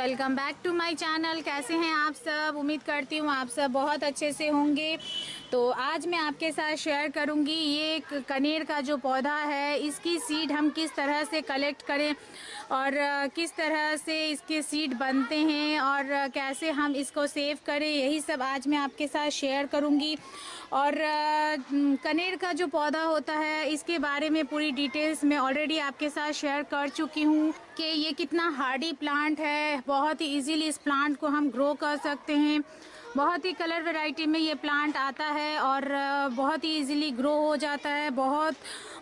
Welcome back to my channel कैसे हैं आप सब? उम्मीद करती हूँ आप सब बहुत अच्छे से होंगे। तो आज मैं आपके साथ शेयर करूँगी ये कनेर का जो पौधा है, इसकी सीड हम किस तरह से कलेक्ट करें और किस तरह से इसके सीड बनते हैं और कैसे हम इसको सेव करें, यही सब आज मैं आपके साथ शेयर करूँगी। और कनेर का जो पौधा होता है, इसके बारे में पूरी डिटेल्स मैं ऑलरेडी आपके साथ शेयर कर चुकी हूँ। कि ये कितना हार्डी प्लांट है। बहुत ही इजीली इस प्लांट को हम ग्रो कर सकते हैं। बहुत ही कलर वैरायटी में ये प्लांट आता है और बहुत ही इजीली ग्रो हो जाता है। बहुत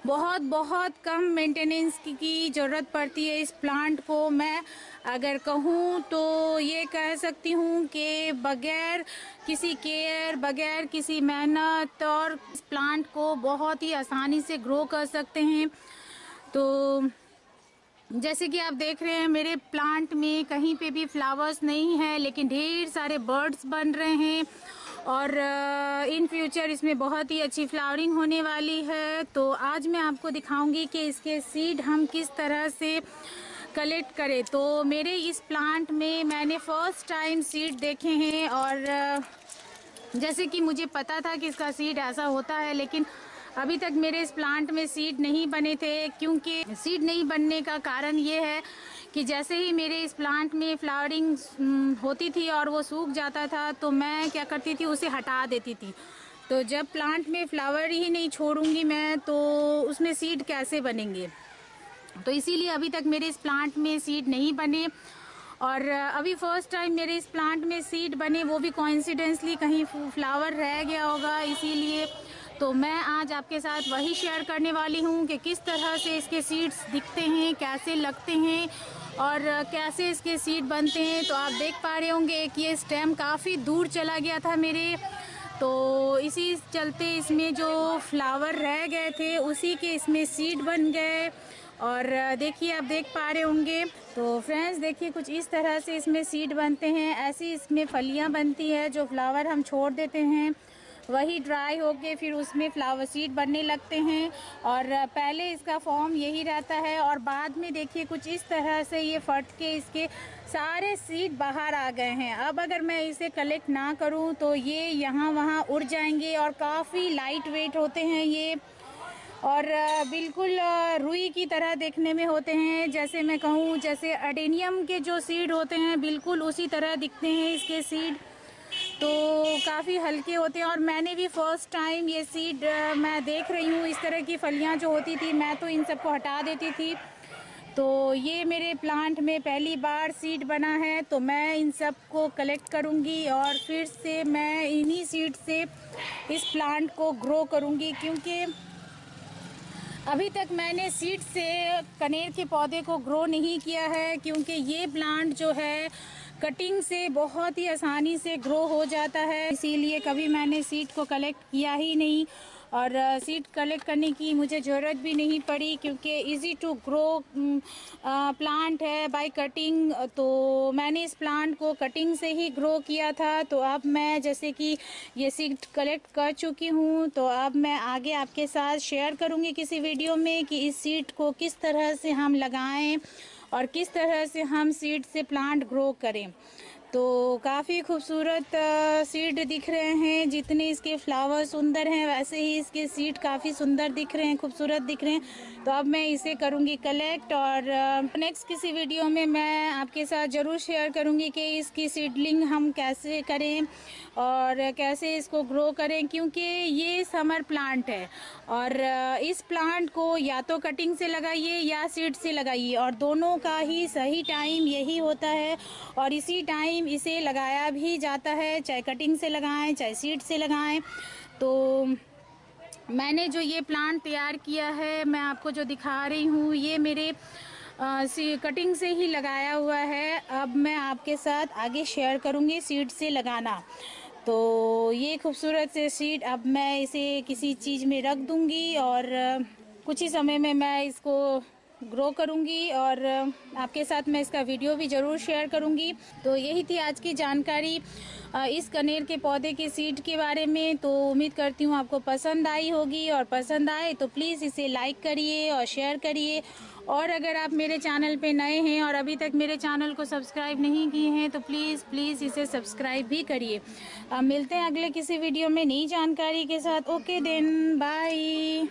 बहुत बहुत कम मेंटेनेंस की, की ज़रूरत पड़ती है इस प्लांट को। मैं अगर कहूँ तो ये कह सकती हूँ कि बगैर किसी केयर बगैर किसी मेहनत और इस प्लांट को बहुत ही आसानी से ग्रो कर सकते हैं। तो जैसे कि आप देख रहे हैं, मेरे प्लांट में कहीं पे भी फ्लावर्स नहीं है, लेकिन ढेर सारे बर्ड्स बन रहे हैं और इन फ्यूचर इसमें बहुत ही अच्छी फ्लावरिंग होने वाली है। तो आज मैं आपको दिखाऊँगी कि इसके सीड हम किस तरह से कलेक्ट करें। तो मेरे इस प्लांट में मैंने फ़र्स्ट टाइम सीड देखे हैं और जैसे कि मुझे पता था कि इसका सीड ऐसा होता है, लेकिन अभी तक मेरे इस प्लांट में सीड नहीं बने थे, क्योंकि सीड नहीं बनने का कारण ये है कि जैसे ही मेरे इस प्लांट में फ्लावरिंग होती थी और वो सूख जाता था तो मैं क्या करती थी, उसे हटा देती थी। तो जब प्लांट में फ्लावर ही नहीं छोड़ूँगी मैं तो उसमें सीड कैसे बनेंगे? तो इसीलिए अभी तक मेरे इस प्लांट में सीड नहीं बने। और अभी फ़र्स्ट टाइम मेरे इस प्लांट में सीड बने, वो भी कॉन्सिडेंसली कहीं फ्लावर रह गया होगा, इसीलिए तो मैं आज आपके साथ वही शेयर करने वाली हूँ कि किस तरह से इसके सीड्स दिखते हैं, कैसे लगते हैं और कैसे इसके सीड बनते हैं। तो आप देख पा रहे होंगे कि ये स्टेम काफ़ी दूर चला गया था मेरे। तो इसी चलते इसमें जो फ्लावर रह गए थे, उसी के इसमें सीड बन गए। और देखिए, आप देख पा रहे होंगे। तो फ्रेंड्स देखिए कुछ इस तरह से इसमें सीड बनते हैं। ऐसी इसमें फलियाँ बनती है जो फ्लावर हम छोड़ देते हैं। वही ड्राई होके फिर उसमें फ्लावर सीड बनने लगते हैं। और पहले इसका फॉर्म यही रहता है और बाद में देखिए कुछ इस तरह से ये फट के इसके सारे सीड बाहर आ गए हैं। अब अगर मैं इसे कलेक्ट ना करूँ तो ये यहाँ वहाँ उड़ जाएँगे और काफ़ी लाइट वेट होते हैं ये। और बिल्कुल रुई की तरह देखने में होते हैं। जैसे मैं कहूँ, जैसे अडेनियम के जो सीड होते हैं, बिल्कुल उसी तरह दिखते हैं इसके सीड तो काफ़ी हल्के होते हैं और मैंने भी फ़र्स्ट टाइम ये सीड मैं देख रही हूँ, इस तरह की फलियाँ जो होती थी, मैं तो इन सबको हटा देती थी। तो ये मेरे प्लांट में पहली बार सीड बना है तो मैं इन सबको कलेक्ट करूँगी और फिर से मैं इन्हीं सीड से इस प्लांट को ग्रो करूँगी, क्योंकि अभी तक मैंने सीड से कनेर के पौधे को ग्रो नहीं किया है, क्योंकि ये प्लांट जो है कटिंग से बहुत ही आसानी से ग्रो हो जाता है। इसीलिए कभी मैंने सीड को कलेक्ट किया ही नहीं। और सीड कलेक्ट करने की मुझे ज़रूरत भी नहीं पड़ी क्योंकि इजी टू ग्रो प्लांट है बाय कटिंग तो मैंने इस प्लांट को कटिंग से ही ग्रो किया था। तो अब मैं जैसे कि ये सीड कलेक्ट कर चुकी हूँ तो अब मैं आगे आपके साथ शेयर करूँगी किसी वीडियो में कि इस सीड को किस तरह से हम लगाएँ और किस तरह से हम सीड से प्लांट ग्रो करें। तो काफ़ी खूबसूरत सीड दिख रहे हैं। जितने इसके फ्लावर सुंदर हैं, वैसे ही इसके सीड काफ़ी सुंदर दिख रहे हैं, खूबसूरत दिख रहे हैं। तो अब मैं इसे करूँगी कलेक्ट और नेक्स्ट किसी वीडियो में मैं आपके साथ ज़रूर शेयर करूँगी कि इसकी सीडलिंग हम कैसे करें और कैसे इसको ग्रो करें, क्योंकि ये समर प्लांट है। और इस प्लांट को या तो कटिंग से लगाइए या सीड से लगाइए और दोनों का ही सही टाइम यही होता है। और इसी टाइम इसे लगाया भी जाता है चाहे कटिंग से लगाएँ चाहे सीड से लगाएँ। तो मैंने जो ये प्लांट तैयार किया है मैं आपको जो दिखा रही हूँ ये मेरे आ, कटिंग से ही लगाया हुआ है। अब मैं आपके साथ आगे शेयर करूँगी सीड से लगाना। तो ये खूबसूरत से सीड अब मैं इसे किसी चीज़ में रख दूँगी और कुछ ही समय में मैं इसको ग्रो करूँगी और आपके साथ मैं इसका वीडियो भी ज़रूर शेयर करूँगी। तो यही थी आज की जानकारी इस कनेर के पौधे के सीड के बारे में। तो उम्मीद करती हूँ आपको पसंद आई होगी और पसंद आए तो प्लीज़ इसे लाइक करिए और शेयर करिए। और अगर आप मेरे चैनल पे नए हैं और अभी तक मेरे चैनल को सब्सक्राइब नहीं किए हैं तो प्लीज़ प्लीज़ इसे सब्सक्राइब भी करिए। मिलते हैं अगले किसी वीडियो में नई जानकारी के साथ। Okay then bye